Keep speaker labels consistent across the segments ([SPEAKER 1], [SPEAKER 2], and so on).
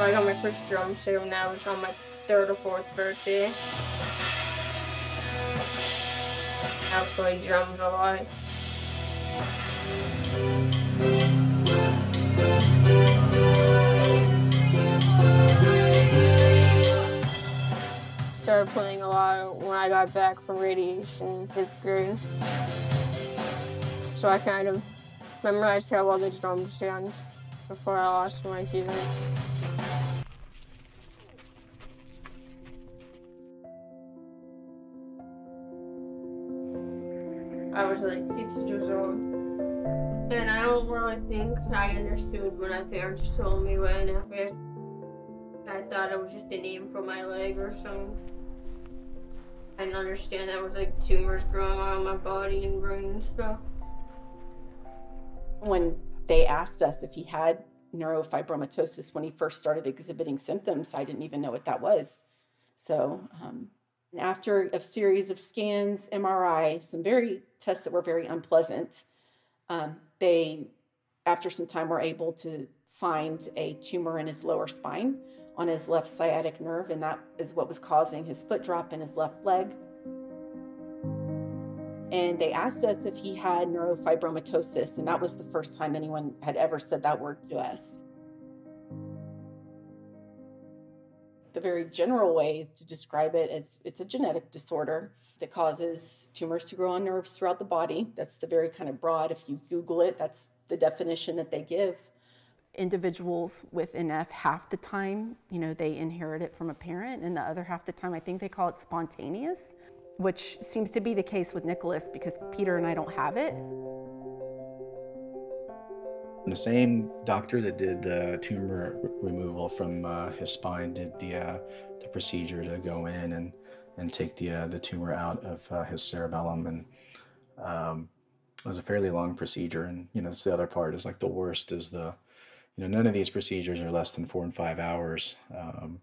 [SPEAKER 1] I got my first drum set when I was on my third or fourth birthday. I play drums a lot. Thank you. Started playing a lot when I got back from radiation fifth grade. So I kind of memorized how all the drums sound before I lost my hearing. I was like six years old. And I don't really think I understood when my parents told me what NF is. I thought it was just a name for my leg or something. I didn't understand that was like tumors growing on my body and brain and stuff.
[SPEAKER 2] When they asked us if he had neurofibromatosis when he first started exhibiting symptoms, I didn't even know what that was. So, um, after a series of scans, MRI, some very tests that were very unpleasant, um, they, after some time, were able to find a tumor in his lower spine on his left sciatic nerve, and that is what was causing his foot drop in his left leg. And they asked us if he had neurofibromatosis, and that was the first time anyone had ever said that word to us. The very general way is to describe it as it's a genetic disorder that causes tumors to grow on nerves throughout the body. That's the very kind of broad, if you Google it, that's the definition that they give individuals with NF half the time, you know, they inherit it from a parent, and the other half the time, I think they call it spontaneous, which seems to be the case with Nicholas because Peter and I don't have it.
[SPEAKER 3] The same doctor that did the tumor removal from uh, his spine did the uh, the procedure to go in and and take the uh, the tumor out of uh, his cerebellum, and um, it was a fairly long procedure. And you know, that's the other part is like the worst is the you know none of these procedures are less than four and five hours, um,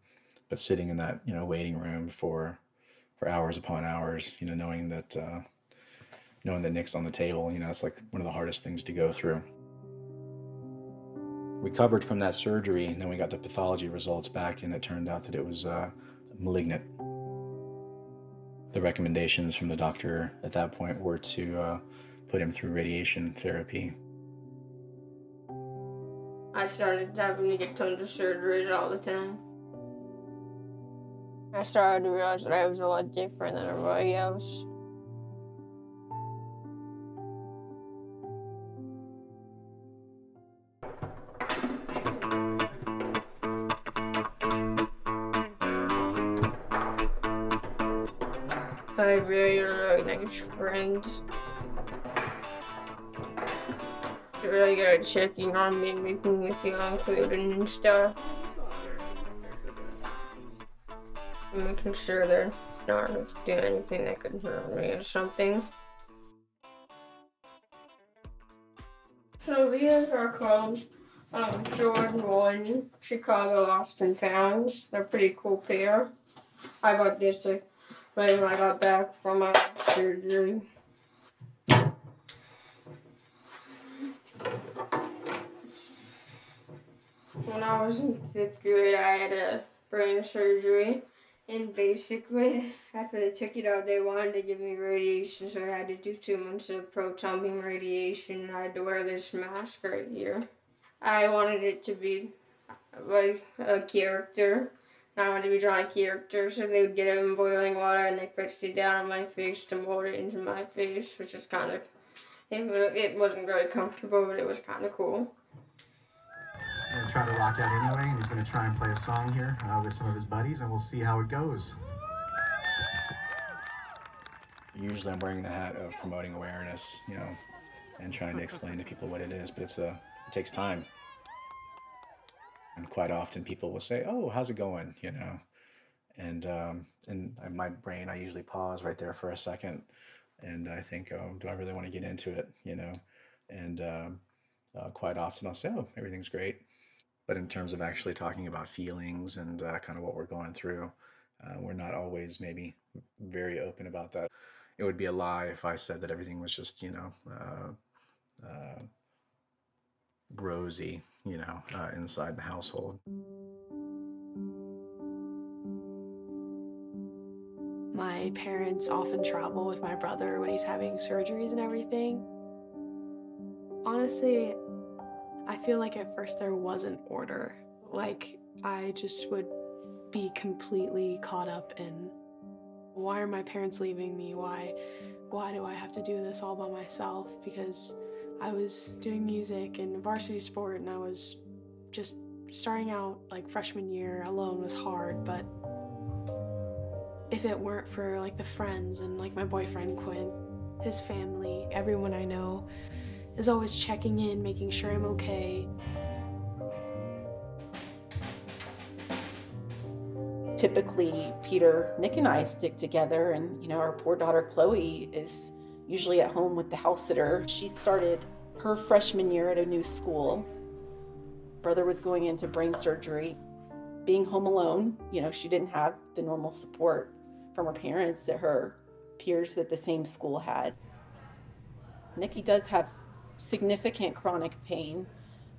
[SPEAKER 3] but sitting in that you know waiting room for for hours upon hours, you know, knowing that uh, knowing that Nick's on the table, you know, it's like one of the hardest things to go through. Recovered from that surgery, and then we got the pathology results back, and it turned out that it was uh, malignant. The recommendations from the doctor at that point were to uh, put him through radiation therapy.
[SPEAKER 1] I started having to get tons of surgeries all the time. I started to realize that I was a lot different than everybody else. I really really nice friends. Really good at checking on me, and making me feel included and stuff. Making sure they're not doing anything that could hurt me or something. So these are called um, Jordan 1 Chicago Lost and Founds. They're pretty cool pair. I bought this right when I got back from my surgery. When I was in fifth grade, I had a brain surgery. And basically, after they took it out, they wanted to give me radiation, so I had to do two months of proton beam radiation, and I had to wear this mask right here. I wanted it to be like a character. I wanted to be drawing a character, so they would get it in boiling water and they pressed it down on my face to mold it into my face, which is kind of, it, it wasn't very comfortable, but it was kind of cool.
[SPEAKER 4] I'm going to try to rock out anyway, and he's going to try and play a song here uh, with some of his buddies, and we'll see how it goes.
[SPEAKER 3] Usually, I'm wearing the hat of promoting awareness, you know, and trying to explain to people what it is, but it's a it takes time. And quite often, people will say, "Oh, how's it going?" You know, and um, in my brain, I usually pause right there for a second, and I think, "Oh, do I really want to get into it?" You know, and um, uh, quite often I'll say, "Oh, everything's great," but in terms of actually talking about feelings and uh, kind of what we're going through, uh, we're not always maybe very open about that. It would be a lie if I said that everything was just, you know, uh, uh, rosy, you know, uh, inside the household.
[SPEAKER 5] My parents often travel with my brother when he's having surgeries and everything. Honestly, I feel like at first there wasn't order. Like, I just would be completely caught up in why are my parents leaving me? Why why do I have to do this all by myself? Because I was doing music and varsity sport and I was just starting out like freshman year alone was hard, but if it weren't for like the friends and like my boyfriend Quinn, his family, everyone I know is always checking in, making sure I'm okay.
[SPEAKER 2] Typically, Peter, Nick, and I stick together, and you know, our poor daughter Chloe is usually at home with the house sitter. She started her freshman year at a new school. Brother was going into brain surgery. Being home alone, you know, she didn't have the normal support from her parents that her peers at the same school had. Nikki does have significant chronic pain.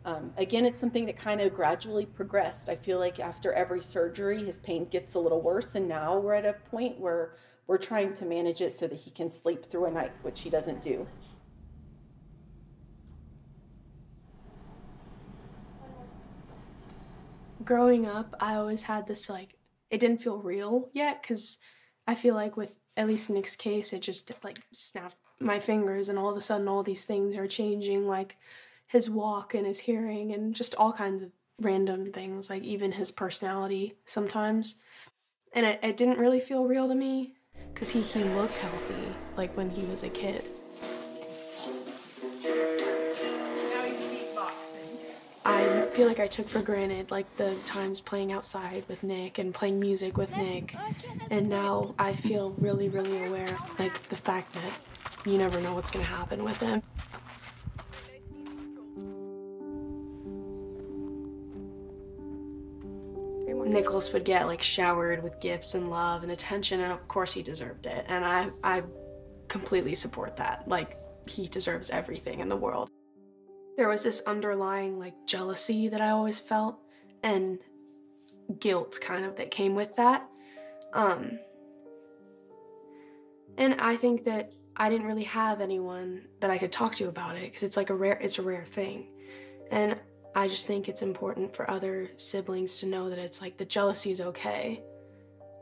[SPEAKER 2] Um, again, it's something that kind of gradually progressed. I feel like after every surgery, his pain gets a little worse, and now we're at a point where we're trying to manage it so that he can sleep through a night, which he doesn't do.
[SPEAKER 5] Growing up, I always had this like, it didn't feel real yet because I feel like with at least Nick's case, it just like snapped my fingers, and all of a sudden, all these things are changing, like his walk and his hearing, and just all kinds of random things, like even his personality sometimes. And it, it didn't really feel real to me because he, he looked healthy, like when he was a kid. I feel like I took for granted like the times playing outside with Nick and playing music with Nick. And now I feel really, really aware like the fact that you never know what's gonna happen with him. Nicholas would get like showered with gifts and love and attention and of course he deserved it. And I I completely support that. Like he deserves everything in the world. There was this underlying like jealousy that I always felt and guilt kind of that came with that. Um and I think that I didn't really have anyone that I could talk to about it because it's like a rare it's a rare thing. And I just think it's important for other siblings to know that it's like the jealousy is okay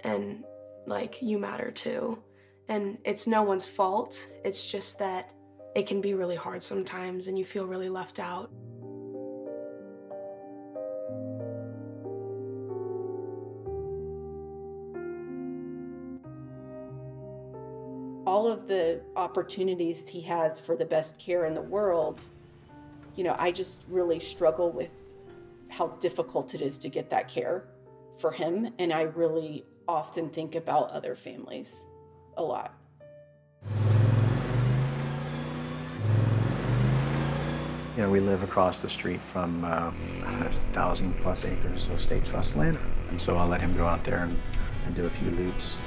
[SPEAKER 5] and like you matter too. And it's no one's fault. It's just that it can be really hard sometimes and you feel really left out.
[SPEAKER 2] All of the opportunities he has for the best care in the world, you know, I just really struggle with how difficult it is to get that care for him. And I really often think about other families a lot.
[SPEAKER 3] You know, we live across the street from uh, a thousand plus acres of state trust land. And so I'll let him go out there and, and do a few loops.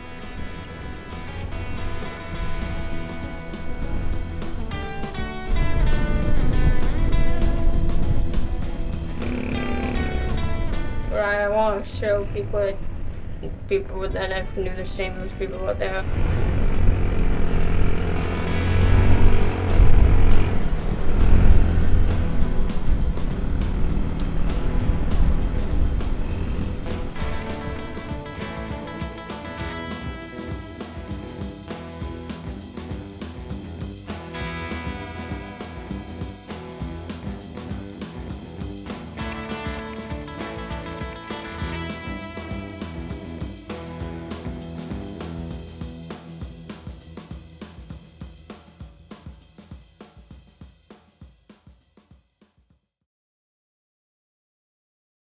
[SPEAKER 1] I want to show people that people that I can do the same as people out there.